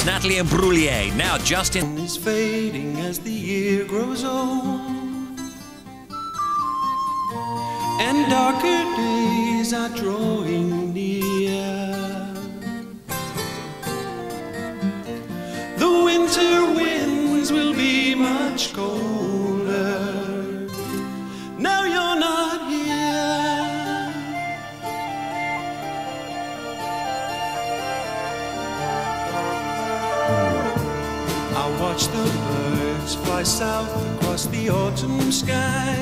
It's Natalie Imbruglia. Now, Justin. is fading as the year grows old. And darker days are drawing near. The winter winds will be much colder. Watch the birds fly south across the autumn sky.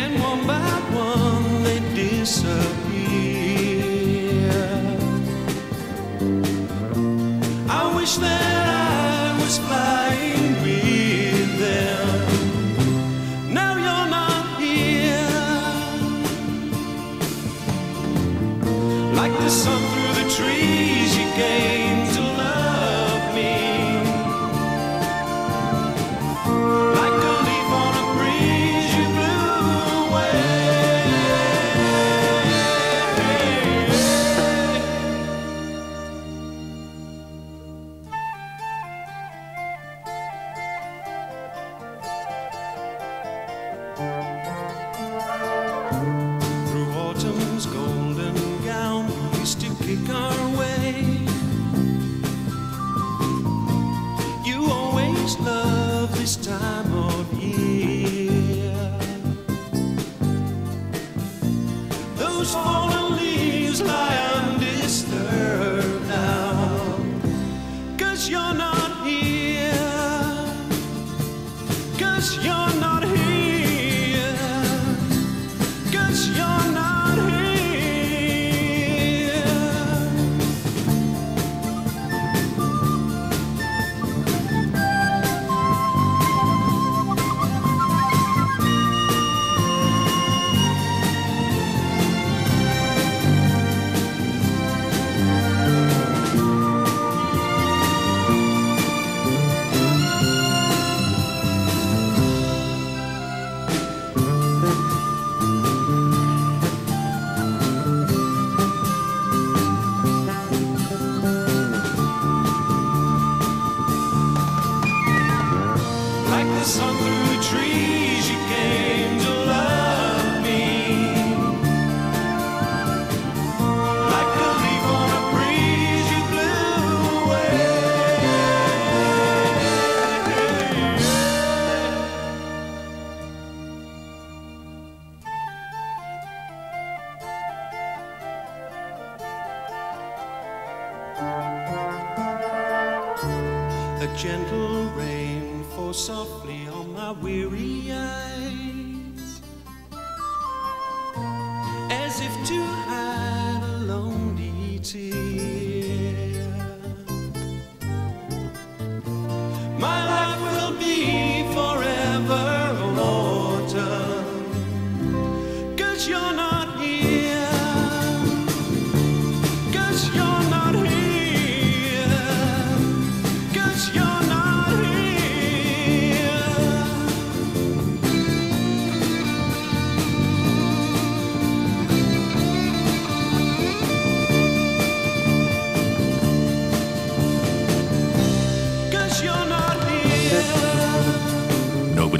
And one by one they disappear. I wish that I was flying with them. Now you're not here. Like the sun through the trees, you came always love this time of year. Those fallen leaves lie undisturbed now. Cause you're not here. Cause you're not here. Cause you're The trees, you came A gentle rain falls softly on my weary eyes, as if to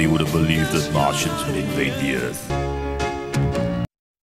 Nobody would have believed that Martians would invade the Earth.